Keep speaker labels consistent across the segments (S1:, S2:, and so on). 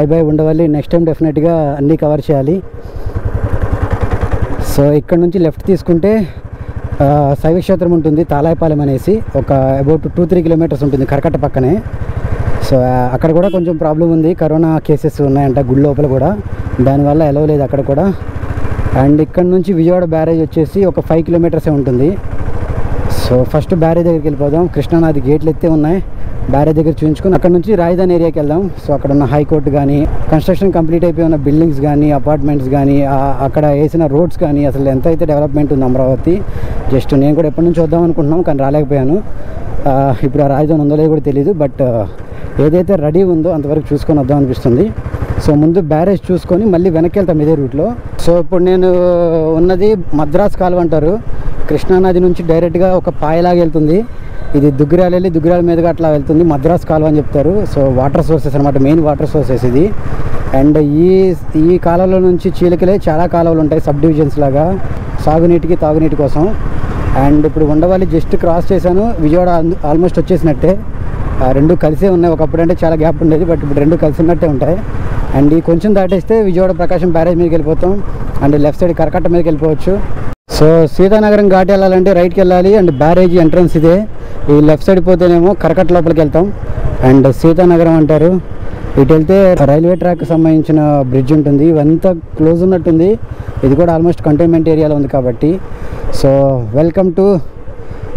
S1: Bye bye Undavalli next time డెఫినెట్గా అన్నీ cover చేయాలి. సో ఇక్కడ నుంచి లెఫ్ట్ తీసుకుంటే శైవక్షేత్రం శైవ క్షేత్రం ఉంటుంది తాలాయపాలెం అనేసి. ఒక అబౌట్ టూ త్రీ కిలోమీటర్స్ ఉంటుంది కరకట్ట పక్కనే. సో అక్కడ కూడా కొంచెం ప్రాబ్లం ఉంది. కరోనా కేసెస్ ఉన్నాయంట గుడి లోపల కూడా. దానివల్ల ఎలవ లేదు అక్కడ కూడా. అండ్ ఇక్కడ నుంచి విజయవాడ బ్యారేజ్ వచ్చేసి ఒక ఫైవ్ కిలోమీటర్సే ఉంటుంది. సో ఫస్ట్ బ్యారేజ్ దగ్గరికి వెళ్ళిపోదాం. కృష్ణానది గేట్లు ఎత్తే ఉన్నాయి. బ్యారేజ్ దగ్గర చూపించుకొని అక్కడ నుంచి రాజధాని ఏరియాకి వెళ్దాం. సో అక్కడ ఉన్న హైకోర్టు కానీ కన్స్ట్రక్షన్ కంప్లీట్ అయిపోయి ఉన్న బిల్డింగ్స్ కానీ అపార్ట్మెంట్స్ కానీ అక్కడ వేసిన రోడ్స్ కానీ అసలు ఎంత అయితే డెవలప్మెంట్ ఉంది అమరావతి. జస్ట్ నేను కూడా ఎప్పటి నుంచి వద్దాం అనుకుంటున్నాం కానీ రాలేకపోయాను. ఇప్పుడు ఆ రాజధాని ఉందో లేదో కూడా తెలియదు బట్ ఏదైతే రెడీ ఉందో అంతవరకు చూసుకొని వద్దాం అనిపిస్తుంది. సో ముందు బ్యారేజ్ చూసుకొని మళ్ళీ వెనక్కి వెళ్తాం ఇదే రూట్లో సో ఇప్పుడు నేను ఉన్నది మద్రాస్ కాలువ అంటారు. కృష్ణానది నుంచి డైరెక్ట్గా ఒక పాయలాగా వెళ్తుంది. ఇది దుగ్గిరాలు వెళ్ళి దుగ్గిరాల మీదుగా అట్లా వెళ్తుంది. మద్రాస్ కాలువ అని చెప్తారు. సో వాటర్ సోర్సెస్ అనమాట మెయిన్ వాటర్ సోర్సెస్ ఇది. అండ్ ఈ ఈ కాలంలో నుంచి చీలకలే చాలా కాలువలు ఉంటాయి సబ్ డివిజన్స్ లాగా. సాగునీటికి తాగునీటి కోసం. అండ్ ఇప్పుడు ఉండవాలి జస్ట్ క్రాస్ చేశాను. విజయవాడ ఆల్మోస్ట్ వచ్చేసినట్టే. ఆ రెండు కలిసే ఉన్నాయి. ఒకప్పుడు అంటే చాలా గ్యాప్ ఉండేది బట్ ఇప్పుడు రెండు కలిసి ఉన్నట్టే ఉంటాయి. అండ్ ఈ కొంచెం దాటేస్తే విజయవాడ ప్రకాశం బ్యారేజ్ మీదకి వెళ్ళిపోతాం. అండ్ లెఫ్ట్ సైడ్ కరకట్ట మీదకి వెళ్ళిపోవచ్చు. సో సీతానగరం ఘాట్ వెళ్ళాలంటే రైట్కి వెళ్ళాలి అండ్ బ్యారేజ్ ఎంట్రన్స్ ఇదే. ఈ లెఫ్ట్ సైడ్ పోతేనేమో కరకట్ లోపలికి వెళ్తాం. అండ్ సీతానగరం అంటారు. ఇటు వెళ్తే రైల్వే ట్రాక్ సంబంధించిన బ్రిడ్జ్ ఉంటుంది. ఇవంతా క్లోజ్ ఉన్నట్టుంది. ఇది కూడా ఆల్మోస్ట్ కంటైన్మెంట్ ఏరియాలో ఉంది కాబట్టి. So welcome to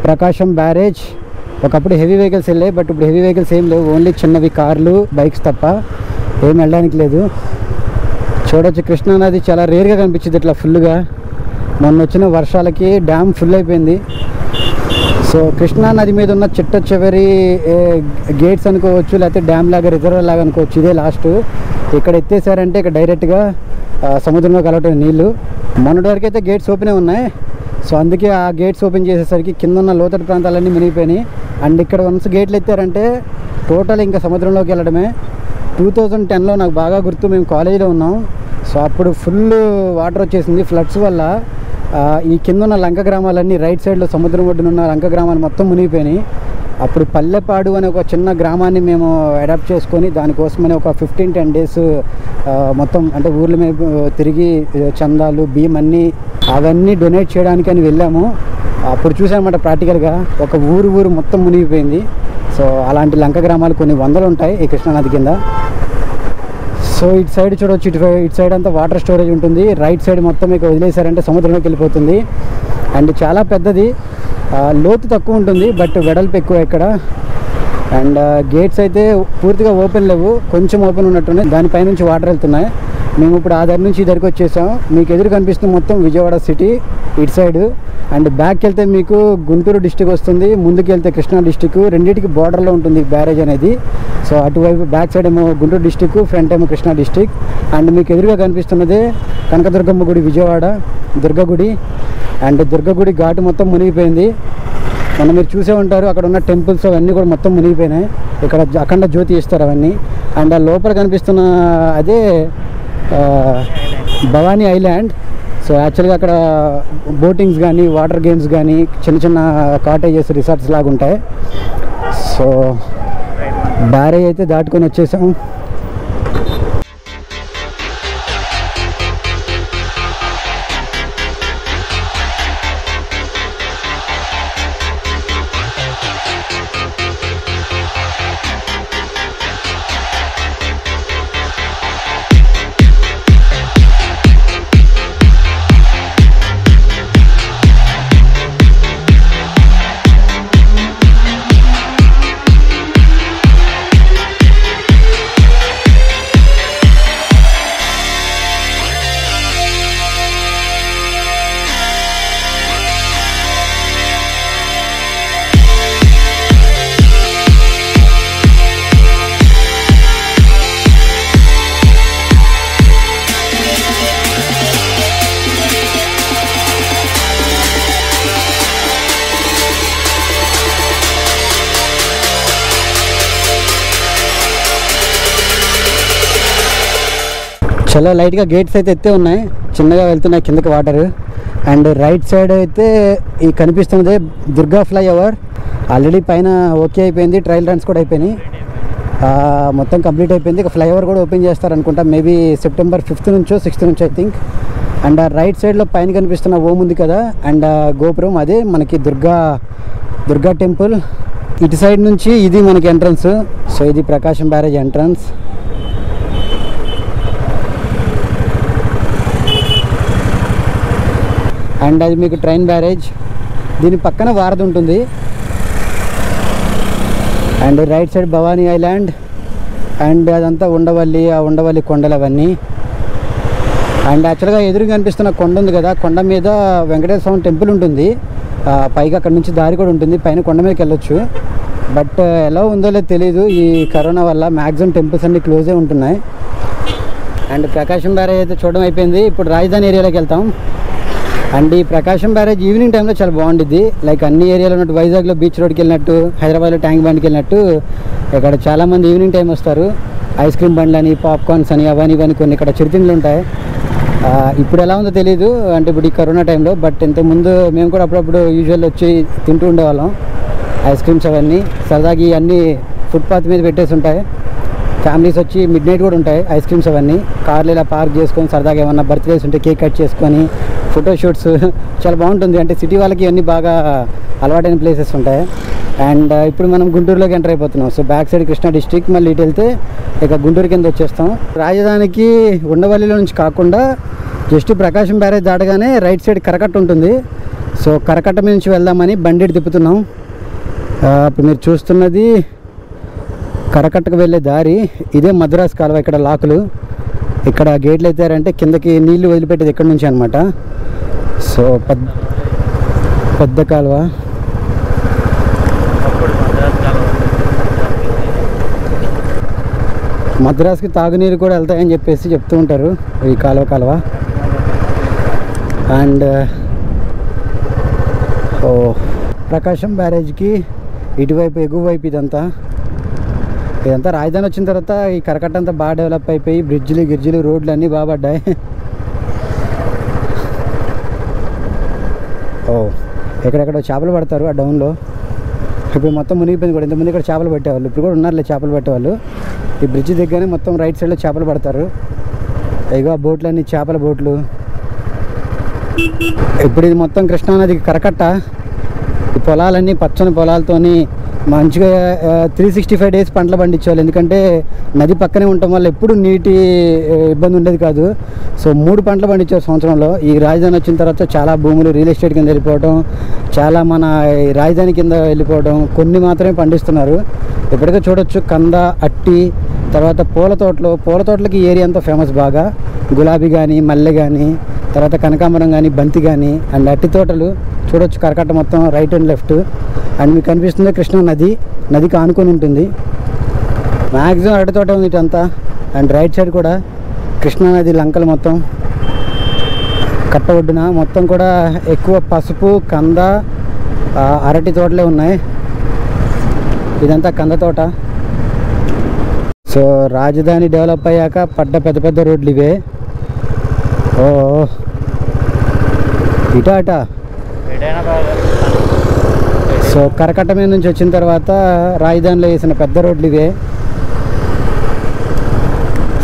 S1: Prakasam barrage ఒకప్పుడు హెవీ వెహికల్స్ వెళ్ళాయి బట్ ఇప్పుడు హెవీ వెహికల్స్ ఏం లేవు. ఓన్లీ చిన్నవి కార్లు బైక్స్ తప్ప ఏం వెళ్ళడానికి లేదు. చూడొచ్చు. కృష్ణానది చాలా రేర్గా కనిపించింది ఇట్లా ఫుల్గా మొన్న వచ్చిన వర్షాలకి డ్యామ్ ఫుల్ అయిపోయింది. సో కృష్ణా నది మీద ఉన్న చిట్ట చివరి గేట్స్ అనుకోవచ్చు లేకపోతే డ్యామ్ లాగా రిజర్వర్ లాగా అనుకోవచ్చు ఇదే లాస్ట్. ఇక్కడ ఎత్తేసారంటే ఇక్కడ డైరెక్ట్గా సముద్రంలో కలవటం నీళ్ళు. మొన్నటి వరకు అయితే గేట్స్ ఓపెనే ఉన్నాయి. సో అందుకే ఆ గేట్స్ ఓపెన్ చేసేసరికి కింద ఉన్న లోతటి ప్రాంతాలన్నీ మునిగిపోయినాయి. అండ్ ఇక్కడ వన్స్ గేట్లు ఎత్తారంటే టోటల్ ఇంకా సముద్రంలోకి వెళ్ళడమే. టూ థౌజండ్ టెన్లో నాకు బాగా గుర్తు మేము కాలేజీలో ఉన్నాం. సో అప్పుడు ఫుల్ వాటర్ వచ్చేసింది ఫ్లడ్స్ వల్ల. ఈ కింద ఉన్న లంక గ్రామాలన్నీ రైట్ సైడ్లో సముద్రం ఒడ్డున ఉన్న లంక గ్రామాలు మొత్తం మునిగిపోయినాయి. అప్పుడు పల్లెపాడు అనే ఒక చిన్న గ్రామాన్ని మేము అడాప్ట్ చేసుకొని దానికోసమని ఒక ఫిఫ్టీన్ టెన్ డేస్ మొత్తం అంటే ఊర్ల మీద తిరిగి చందాలు బియ్యం అన్నీ అవన్నీ డొనేట్ చేయడానికి అని వెళ్ళాము. అప్పుడు చూసామన్నమాట ప్రాక్టికల్గా ఒక ఊరు ఊరు మొత్తం మునిగిపోయింది. సో అలాంటి లంక గ్రామాలు కొన్ని వందలు ఉంటాయి ఈ కృష్ణానది కింద. సో ఇటు సైడ్ చూడవచ్చు ఇటు ఇటు సైడ్ అంతా వాటర్ స్టోరేజ్ ఉంటుంది. రైట్ సైడ్ మొత్తం మీకు వదిలేశారంటే సముద్రంలోకి వెళ్ళిపోతుంది. అండ్ చాలా పెద్దది. లోతు తక్కువ ఉంటుంది బట్ వెడల్పు ఎక్కువ ఇక్కడ. అండ్ గేట్స్ అయితే పూర్తిగా ఓపెన్ లేవు. కొంచెం ఓపెన్ ఉన్నట్టున్నాయి. దానిపై నుంచి వాటర్ వెళ్తున్నాయి. మేము ఇప్పుడు ఆ దగ్గర నుంచి ఈ దగ్గరికి వచ్చేసాం. మీకు ఎదురు కనిపిస్తుంది మొత్తం విజయవాడ సిటీ ఇటు సైడ్. అండ్ బ్యాక్ వెళ్తే మీకు గుంటూరు డిస్టిక్ వస్తుంది. ముందుకు వెళ్తే కృష్ణా డిస్టిక్ రెండింటికి బార్డర్లో ఉంటుంది బ్యారేజ్ అనేది. సో అటువైపు బ్యాక్ సైడ్ ఏమో గుంటూరు డిస్టిక్ ఫ్రంట్ ఏమో కృష్ణా డిస్టిక్ అండ్ మీకు ఎదురుగా కనిపిస్తున్నది కనకదుర్గమ్మ గుడి విజయవాడ దుర్గ గుడి అండ్ దుర్గ గుడి ఘాటు మొత్తం మునిగిపోయింది. మొన్న మీరు చూసే ఉంటారు అక్కడ ఉన్న టెంపుల్స్ అవన్నీ కూడా మొత్తం మునిగిపోయినాయి. ఇక్కడ అఖండ జ్యోతి ఇస్తారు అవన్నీ. అండ్ ఆ లోపల కనిపిస్తున్న అదే భవానీ ఐలాండ్. సో యాక్చువల్గా అక్కడ బోటింగ్స్ కానీ వాటర్ గేమ్స్ కానీ చిన్న చిన్న కాటేజెస్ రిసార్ట్స్ లాగా ఉంటాయి సో బ్యారేజ్ అయితే దాటుకొని వచ్చేసాం చాలా లైట్గా గేట్స్ అయితే ఎత్తే ఉన్నాయి. చిన్నగా వెళ్తున్నాయి కిందకి వాటర్ అండ్ రైట్ సైడ్ అయితే ఈ కనిపిస్తున్నదే దుర్గా ఫ్లైఓవర్ ఆల్రెడీ పైన ఓకే అయిపోయింది ట్రయల్ రన్స్ కూడా అయిపోయినాయి. మొత్తం కంప్లీట్ అయిపోయింది. ఇక ఫ్లైఓవర్ కూడా ఓపెన్ చేస్తారనుకుంటా. మేబీ సెప్టెంబర్ ఫిఫ్త్ నుంచో సిక్స్త్ నుంచో ఐ థింక్ అండ్ ఆ రైట్ సైడ్లో పైన కనిపిస్తున్న ఓం ఉంది కదా. అండ్ గోపురం అదే మనకి దుర్గా దుర్గా టెంపుల్ ఇటు సైడ్ నుంచి ఇది మనకి ఎంట్రన్స్ సో ఇది ప్రకాశం బ్యారేజ్ ఎంట్రన్స్ అండ్ అది మీకు ట్రైన్ బ్యారేజ్. దీని పక్కన వారధి ఉంటుంది. And right side Bhavani island. And అదంతా ఉండవల్లి ఆ ఉండవల్లి కొండలు అవన్నీ అండ్ యాక్చువల్గా ఎదురు కనిపిస్తున్న కొండ ఉంది కదా కొండ మీద వెంకటేశ్వర స్వామి టెంపుల్ ఉంటుంది. పైగా అక్కడ నుంచి దారి కూడా ఉంటుంది పైన కొండ మీదకి వెళ్ళొచ్చు. బట్ ఎలా ఉందో లేదో తెలియదు ఈ కరోనా వల్ల మ్యాక్సిమం టెంపుల్స్ అన్ని క్లోజే ఉంటున్నాయి. అండ్ ప్రకాశం బ్యారేజ్ అయితే చూడడం అయిపోయింది. ఇప్పుడు రాజధాని ఏరియాలోకి వెళ్తాం. అండ్ ఈ ప్రకాశం బ్యారేజ్ ఈవినింగ్ టైంలో చాలా బాగుండిద్ది. లైక్ అన్ని ఏరియాలో ఉన్నట్టు వైజాగ్లో బీచ్ రోడ్కి వెళ్ళినట్టు హైదరాబాద్లో ట్యాంక్ బండ్కి వెళ్ళినట్టు ఇక్కడ చాలామంది ఈవినింగ్ టైం వస్తారు. ఐస్ క్రీమ్ బండ్లని పాప్కార్న్స్ అని అవన్నీ ఇవన్నీ కొన్ని ఇక్కడ చిరుతిండ్లు ఉంటాయి. ఇప్పుడు ఎలా ఉందో తెలియదు అంటే ఇప్పుడు ఈ కరోనా టైంలో బట్ ఇంతకుముందు మేము కూడా అప్పుడప్పుడు యూజువల్ వచ్చి తింటూ ఉండేవాళ్ళం. ఐస్ క్రీమ్స్ అవన్నీ సరదాగా అన్నీ ఫుట్పాత్ మీద పెట్టేసి ఉంటాయి. ఫ్యామిలీస్ వచ్చి మిడ్ నైట్ కూడా ఉంటాయి ఐస్ క్రీమ్స్ అవన్నీ. కార్లు ఇలా పార్క్ చేసుకొని సరదాగా ఏమన్నా బర్త్డేస్ ఉంటే కేక్ కట్ చేసుకొని ఫోటోషూట్స్ చాలా బాగుంటుంది. అంటే సిటీ వాళ్ళకి ఇవన్నీ బాగా అలవాటైన ప్లేసెస్ ఉంటాయి. అండ్ uh, ఇప్పుడు మనం గుంటూరులోకి ఎంటర్ అయిపోతున్నాం. So back side Krishna district మళ్ళీ ఇటు వెళ్తే ఇక గుంటూరు కింద వచ్చేస్తాం. రాజధానికి ఉండవల్లిలో నుంచి కాకుండా జస్ట్ ప్రకాశం బ్యారేజ్ దాటగానే రైట్ సైడ్ కరకట్ట ఉంటుంది. సో కరకట్ట నుంచి వెళ్దామని బండి తిప్పుతున్నాం. Uh, ఇప్పుడు మీరు చూస్తున్నది కరకట్టకు వెళ్ళే దారి ఇదే మద్రాస్ కాలువ ఇక్కడ లాకులు. ఇక్కడ గేట్లు ఎత్తారంటే కిందకి నీళ్ళు వదిలిపెట్టేది ఇక్కడ నుంచి అనమాట సో పెద్ద పెద్ద కాలువ. మద్రాస్కి తాగునీరు కూడా వెళ్తాయని చెప్పేసి చెప్తూ ఉంటారు ఈ కాలువ కాలువ. అండ్ ఓ ప్రకాశం బ్యారేజ్కి ఇటువైపు ఎగువ వైపు ఇదంతా. ఇదంతా రాజధాని వచ్చిన తర్వాత ఈ కరకట్ట అంతా బాగా డెవలప్ అయిపోయి బ్రిడ్జ్లు గిర్జిలు రోడ్లు అన్నీ బాగా పడ్డాయి. ఓ ఎక్కడెక్కడ చేపలు పడతారు ఆ డౌన్లో ఇప్పుడు మొత్తం మునిగిపోయింది కూడా. ఇంతకుముందు ఇక్కడ చేపలు పట్టేవాళ్ళు. ఇప్పుడు కూడా ఉన్నారులే చేపలు పట్టేవాళ్ళు. ఈ బ్రిడ్జ్ దగ్గరనే మొత్తం రైట్ సైడ్లో చేపలు పడతారు. ఇగో ఆ అన్ని చేపల బోట్లు. ఇప్పుడు ఇది మొత్తం కృష్ణానదికి కరకట్ట. ఈ పొలాలన్నీ పచ్చని పొలాలతోని మంచిగా త్రీ సిక్స్టీ ఫైవ్ డేస్ పంటలు పండించేవాళ్ళు. ఎందుకంటే నది పక్కనే ఉండటం వల్ల ఎప్పుడు నీటి ఇబ్బంది ఉండేది కాదు. సో మూడు పంటలు పండించారు సంవత్సరంలో. ఈ రాజధాని వచ్చిన తర్వాత చాలా భూములు రియల్ ఎస్టేట్ కింద వెళ్ళిపోవడం చాలా మన రాజధాని కింద వెళ్ళిపోవడం కొన్ని మాత్రమే పండిస్తున్నారు. ఇప్పటికే చూడొచ్చు కంద అట్టి తర్వాత పూల తోటలు. పూల తోటలకి ఏరియా అంతా ఫేమస్ బాగా. గులాబీ కానీ మల్లె కానీ తర్వాత కనకాంబరం కానీ బంతి కానీ అండ్ అట్టి తోటలు చూడొచ్చు. కరకట్ట మొత్తం రైట్ అండ్ లెఫ్ట్ అండ్ మీకు కనిపిస్తుంది కృష్ణా నది. నదికి ఆనుకొని ఉంటుంది. మ్యాక్సిమం అరటి తోట ఉంది ఇటంతా. అండ్ రైట్ సైడ్ కూడా కృష్ణా నది లంకలు మొత్తం. కట్ట ఒడ్డున మొత్తం కూడా ఎక్కువ పసుపు కంద అరటి తోటలే ఉన్నాయి. ఇదంతా కంద తోట. సో రాజధాని డెవలప్ అయ్యాక పడ్డ పెద్ద పెద్ద రోడ్లు ఇవే. ఓ. ఇటా అటా. సో కరకట్ట మీద నుంచి వచ్చిన తర్వాత రాజధానిలో వేసిన పెద్ద రోడ్లు ఇవే.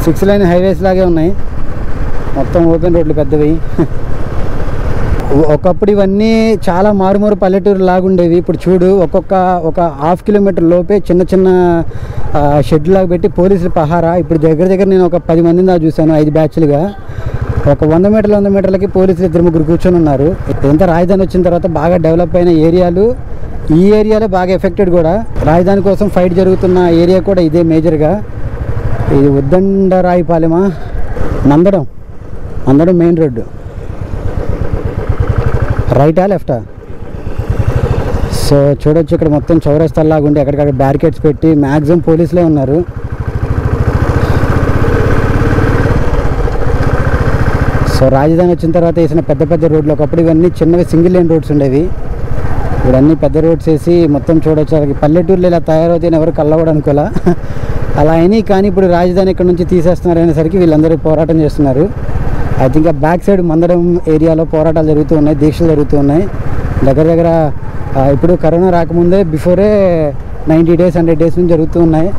S1: సిక్స్ లైన్ హైవేస్ లాగే ఉన్నాయి. మొత్తం ఓపెన్ రోడ్లు పెద్దవి. ఒకప్పుడు ఇవన్నీ చాలా మారుమూరు పల్లెటూరు లాగుండేవి ఇప్పుడు చూడు ఒక్కొక్క ఒక హాఫ్ కిలోమీటర్ లోపే చిన్న చిన్న షెడ్ లాగా పెట్టి పోలీసులు పహారా. ఇప్పుడు దగ్గర దగ్గర నేను ఒక పది మందిని దాకా చూశాను ఐదు బ్యాచ్లుగా. ఒక వంద మీటర్ల వంద మీటర్లకి పోలీసులు ఇద్దరు ముగ్గురు కూర్చొని ఉన్నారు. ఎంత రాజధాని వచ్చిన తర్వాత బాగా డెవలప్ అయిన ఏరియాలు ఈ ఏరియాలో బాగా ఎఫెక్టెడ్ కూడా. రాజధాని కోసం ఫైట్ జరుగుతున్న ఏరియా కూడా ఇదే మేజర్గా ఇది ఉద్దండరాయిపాలెమా? నందడం. నందడం మెయిన్ రోడ్డు. రైటా లెఫ్టా సో చూడొచ్చు ఇక్కడ మొత్తం చౌరస్తాల్లాగా ఉండి అక్కడికక్కడ బ్యారికేడ్స్ పెట్టి మ్యాక్సిమం పోలీసులే ఉన్నారు. సో రాజధాని వచ్చిన తర్వాత వేసిన పెద్ద పెద్ద రోడ్లు ఒకప్పుడు ఇవన్నీ చిన్నవి సింగిల్ లేన్ రోడ్స్ ఉండేవి. ఇప్పుడు అన్ని పెద్ద రోడ్స్ వేసి మొత్తం చూడొచ్చు పల్లెటూరులో పల్లెటూర్లు ఇలా తయారవుతాయని ఎవరు కళ్ళవడం అనుకోలే. అలా అయినాయి కానీ ఇప్పుడు రాజధాని ఇక్కడ నుంచి తీసేస్తున్నారు అనేసరికి వీళ్ళందరూ పోరాటం చేస్తున్నారు. ఐ థింక్ ఆ బ్యాక్ సైడ్ మందడం ఏరియాలో పోరాటాలు జరుగుతూ ఉన్నాయి దీక్షలు జరుగుతూ ఉన్నాయి. దగ్గర దగ్గర ఇప్పుడు కరోనా రాకముందే before ninety days hundred days నుంచి జరుగుతూ ఉన్నాయి.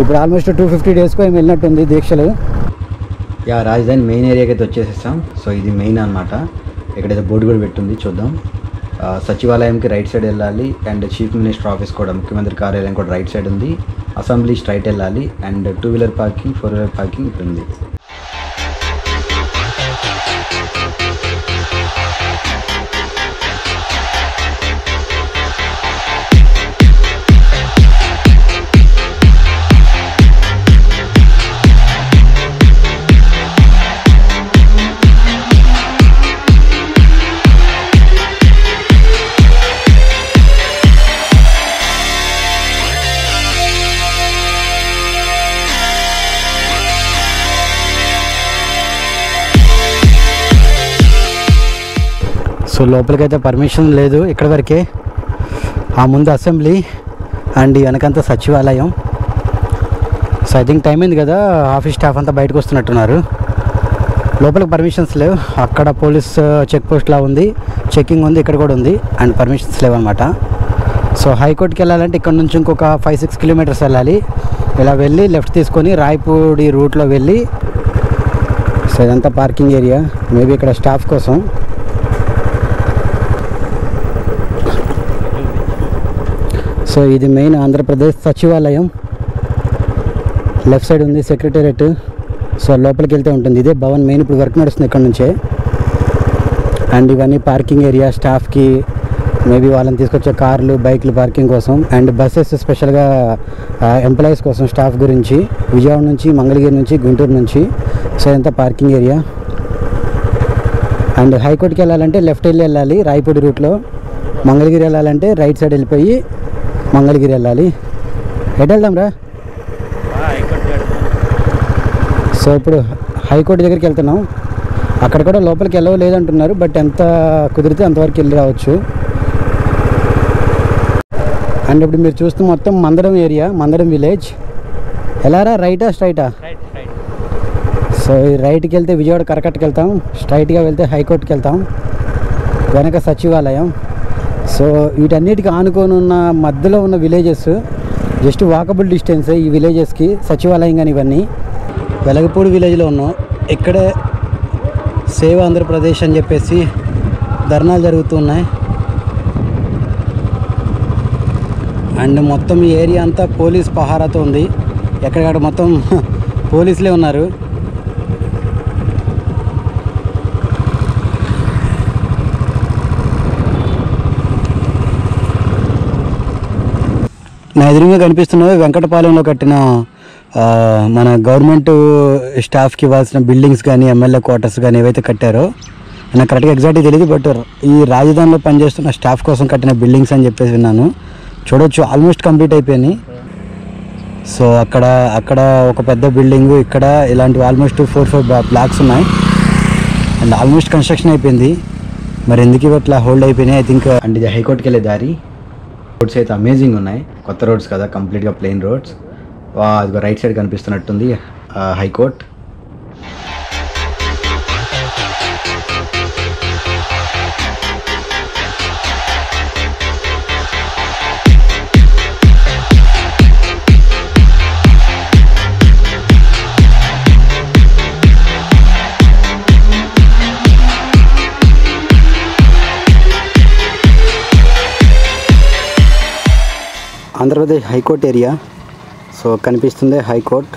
S1: ఇప్పుడు ఆల్మోస్ట్ టూ ఫిఫ్టీ డేస్కు ఏమి వెళ్ళినట్టుంది దీక్షలు.
S2: యా రాజధాని మెయిన్ ఏరియాకి అయితే వచ్చేసేసాం. సో ఇది మెయిన్ అనమాట ఇక్కడైతే బోర్డు కూడా పెట్టుంది చూద్దాం. సచివాలయంకి రైట్ సైడ్ వెళ్ళాలి అండ్ చీఫ్ మినిస్టర్ ఆఫీస్ కూడా ముఖ్యమంత్రి కార్యాలయం కూడా రైట్ సైడ్ ఉంది. అసెంబ్లీ స్ట్రైట్ వెళ్ళాలి and two wheeler parking four wheeler parking ఇక్కడ ఉంది
S1: సో లోపలికైతే పర్మిషన్ లేదు ఇక్కడ వరకే. ఆ ముందు అసెంబ్లీ అండ్ ఈ వెనకంతా సచివాలయం. సో ఐ థింక్ టైం అయింది కదా ఆఫీస్ స్టాఫ్ అంతా బయటకు వస్తున్నట్టున్నారు. లోపలికి పర్మిషన్స్ లేవు. అక్కడ పోలీస్ uh, చెక్ పోస్ట్లా ఉంది. చెకింగ్ ఉంది ఇక్కడ కూడా ఉంది అండ్ పర్మిషన్స్ లేవు సో హైకోర్టుకి వెళ్ళాలంటే ఇక్కడ నుంచి ఇంకొక ఫైవ్ సిక్స్ కిలోమీటర్స్ వెళ్ళాలి. ఇలా వెళ్ళి లెఫ్ట్ తీసుకొని రాయపూడి రూట్లో వెళ్ళి సో ఇదంతా పార్కింగ్ ఏరియా మేబీ ఇక్కడ స్టాఫ్ కోసం. సో ఇది మెయిన్ ఆంధ్రప్రదేశ్ సచివాలయం. లెఫ్ట్ సైడ్ ఉంది సెక్రటేరియట్. సో లోపలికి వెళ్తే ఉంటుంది. ఇదే భవన్ మెయిన్ ఇప్పుడు వర్క్ నడుస్తుంది ఇక్కడ నుంచే. అండ్ ఇవన్నీ పార్కింగ్ ఏరియా స్టాఫ్కి మేబీ వాళ్ళని తీసుకొచ్చే కార్లు బైక్లు పార్కింగ్ కోసం. అండ్ బస్సెస్ స్పెషల్గా ఎంప్లాయీస్ కోసం స్టాఫ్ గురించి. విజయవాడ నుంచి మంగళగిరి నుంచి గుంటూరు నుంచి. సో ఇదంతా పార్కింగ్ ఏరియా. అండ్ హైకోర్టుకి వెళ్ళాలంటే లెఫ్ట్ వెళ్ళి వెళ్ళాలి రాయపూడి రూట్లో. మంగళగిరి వెళ్ళాలంటే రైట్ సైడ్ వెళ్ళిపోయి మంగళగిరి వెళ్ళాలి. ఎటు వెళ్దాం రా సో ఇప్పుడు హైకోర్టు దగ్గరికి వెళ్తున్నాం. అక్కడ కూడా లోపలికి వెళ్ళలేదంటున్నారు బట్ ఎంత కుదిరితే అంతవరకు వెళ్ళి రావచ్చు. అండ్ ఇప్పుడు మీరు చూస్తే మొత్తం మందడం ఏరియా మందడం విలేజ్. ఎలారా? రైటా స్ట్రైటా? సో ఈ రైట్కి వెళ్తే విజయవాడ కరకట్టకి వెళ్తాం స్ట్రైట్గా వెళ్తే హైకోర్టుకి వెళ్తాం. వెనక సచివాలయం. సో వీటన్నిటికి ఆనుకొని ఉన్న మధ్యలో ఉన్న విలేజెస్ జస్ట్ వాకబుల్ డిస్టెన్స్ ఈ విలేజెస్కి సచివాలయం కానీ ఇవన్నీ. వెలగపూడి విలేజ్లో ఉన్నాం. ఇక్కడే సేవ ఆంధ్రప్రదేశ్ అని చెప్పేసి ధర్నాలు జరుగుతున్నాయి అండ్ మొత్తం ఈ ఏరియా అంతా పోలీస్ పహారాతో ఉంది. ఎక్కడికక్కడ మొత్తం పోలీసులే ఉన్నారు. నా ఎదురుగా కనిపిస్తున్నవి వెంకటపాలెంలో కట్టిన మన గవర్నమెంట్ స్టాఫ్కి ఇవ్వాల్సిన బిల్డింగ్స్ కానీ ఎమ్మెల్యే క్వార్టర్స్ కానీ ఏవైతే కట్టారో నాకు కరెక్ట్గా ఎగ్జాక్ట్గా తెలియదు బట్ ఈ రాజధానిలో పనిచేస్తున్న స్టాఫ్ కోసం కట్టిన బిల్డింగ్స్ అని చెప్పేసి విన్నాను. చూడొచ్చు ఆల్మోస్ట్ కంప్లీట్ అయిపోయినాయి సో అక్కడ అక్కడ ఒక పెద్ద బిల్డింగ్ ఇక్కడ ఇలాంటివి ఆల్మోస్ట్ ఫోర్ ఫైవ్ బ్లాక్స్ ఉన్నాయి. అండ్ ఆల్మోస్ట్ కన్స్ట్రక్షన్ అయిపోయింది. మరి ఎందుకు ఇవి అట్లా హోల్డ్ అయిపోయినాయి? ఐ థింక్
S2: అండ్ ఇది హైకోర్టుకి వెళ్ళే దారి. రోడ్స్ అయితే అమేజింగ్ ఉన్నాయి. కొత్త రోడ్స్ కదా కంప్లీట్గా ప్లెయిన్ రోడ్స్. అది right side కనిపిస్తున్నట్టుంది high court.
S1: Andhra Pradesh high court area. So కనిపిస్తుంది హైకోర్ట్.